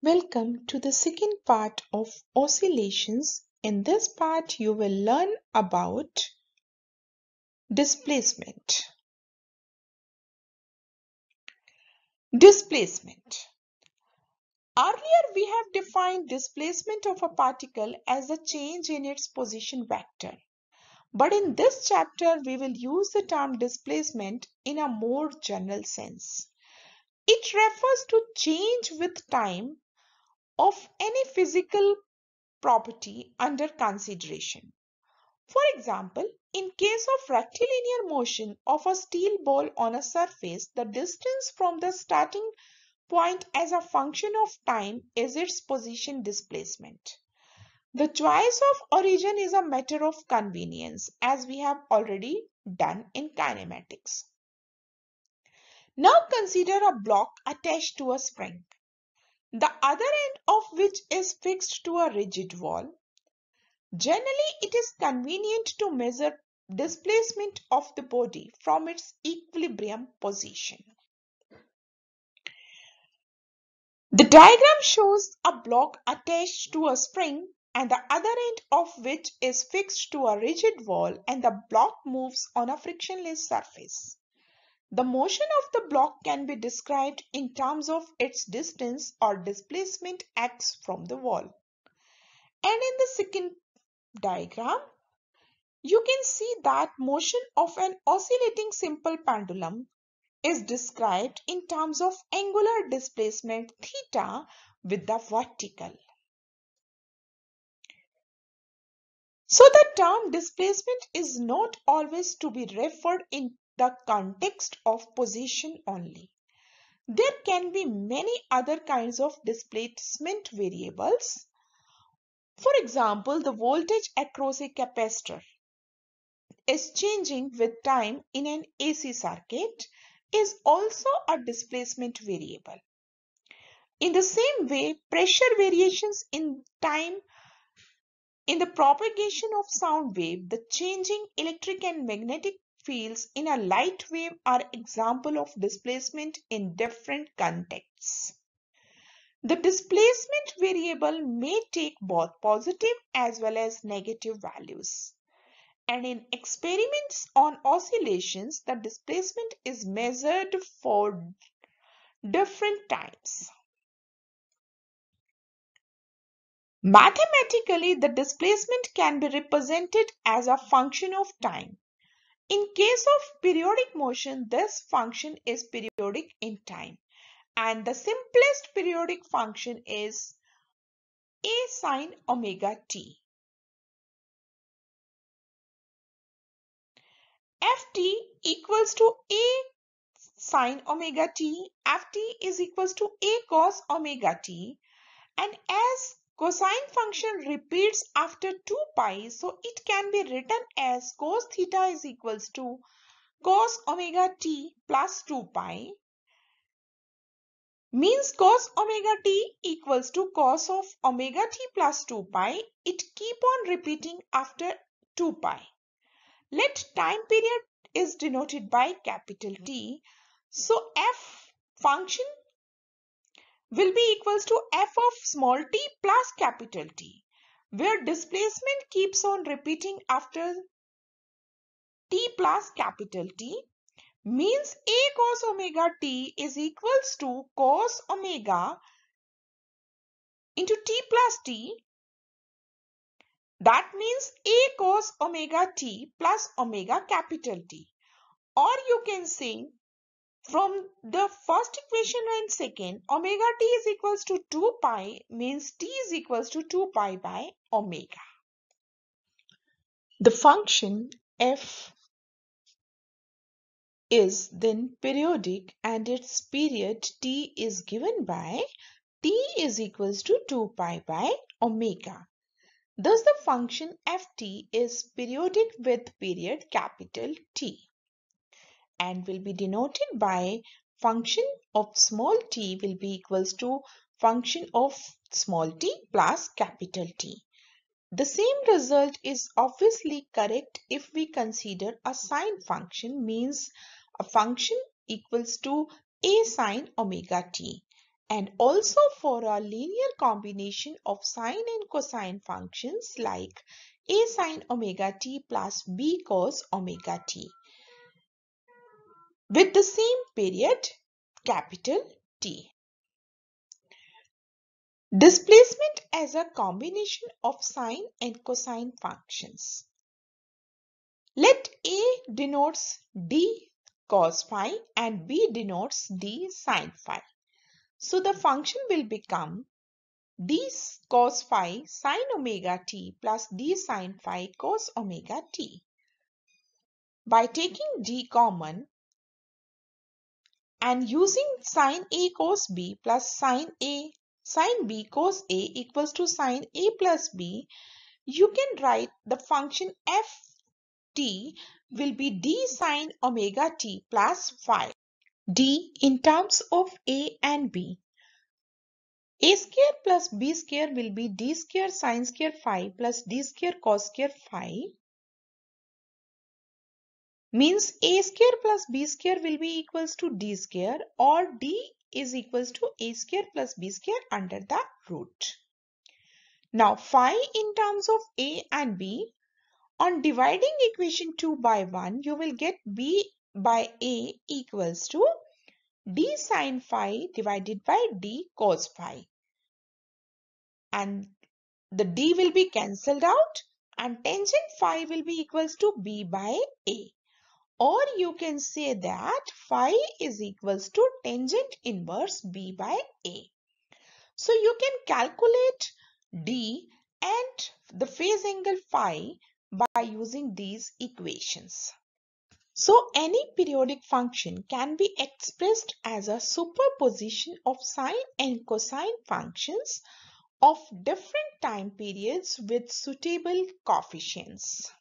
Welcome to the second part of oscillations. In this part, you will learn about displacement. Displacement. Earlier, we have defined displacement of a particle as a change in its position vector. But in this chapter, we will use the term displacement in a more general sense. It refers to change with time of any physical property under consideration. For example, in case of rectilinear motion of a steel ball on a surface, the distance from the starting point as a function of time is its position displacement. The choice of origin is a matter of convenience as we have already done in kinematics. Now consider a block attached to a spring the other end of which is fixed to a rigid wall. Generally, it is convenient to measure displacement of the body from its equilibrium position. The diagram shows a block attached to a spring and the other end of which is fixed to a rigid wall and the block moves on a frictionless surface. The motion of the block can be described in terms of its distance or displacement x from the wall. And in the second diagram, you can see that motion of an oscillating simple pendulum is described in terms of angular displacement theta with the vertical. So the term displacement is not always to be referred in the context of position only. There can be many other kinds of displacement variables. For example, the voltage across a capacitor is changing with time in an AC circuit is also a displacement variable. In the same way, pressure variations in time in the propagation of sound wave, the changing electric and magnetic fields in a light wave are example of displacement in different contexts. The displacement variable may take both positive as well as negative values. And in experiments on oscillations, the displacement is measured for different times. Mathematically, the displacement can be represented as a function of time. In case of periodic motion, this function is periodic in time. And the simplest periodic function is A sine omega t. Ft equals to A sine omega t. Ft is equals to A cos omega t. And as Cosine function repeats after 2 pi, so it can be written as cos theta is equals to cos omega t plus 2 pi means cos omega t equals to cos of omega t plus 2 pi. It keep on repeating after 2 pi. Let time period is denoted by capital T. So f function will be equals to f of small t plus capital T, where displacement keeps on repeating after t plus capital T means a cos omega t is equals to cos omega into t plus t. That means a cos omega t plus omega capital T. Or you can say from the first equation and second, omega t is equals to 2 pi means t is equals to 2 pi by omega. The function f is then periodic and its period t is given by t is equals to 2 pi by omega. Thus the function ft is periodic with period capital T and will be denoted by function of small t will be equals to function of small t plus capital T. The same result is obviously correct if we consider a sine function means a function equals to a sine omega t and also for a linear combination of sine and cosine functions like a sine omega t plus b cos omega t with the same period capital T. Displacement as a combination of sine and cosine functions. Let A denotes d cos phi and B denotes d sin phi. So the function will become d cos phi sin omega t plus d sin phi cos omega t. By taking d common and using sine A cos B plus sine A sine B cos A equals to sine A plus B, you can write the function f t will be d sine omega t plus phi. d in terms of a and b. a square plus b square will be d square sine square phi plus d square cos square phi means a square plus b square will be equals to d square or d is equals to a square plus b square under the root. Now phi in terms of a and b on dividing equation 2 by 1, you will get b by a equals to d sine phi divided by d cos phi. And the d will be cancelled out and tangent phi will be equals to b by a. Or you can say that phi is equals to tangent inverse b by a. So you can calculate d and the phase angle phi by using these equations. So any periodic function can be expressed as a superposition of sine and cosine functions of different time periods with suitable coefficients.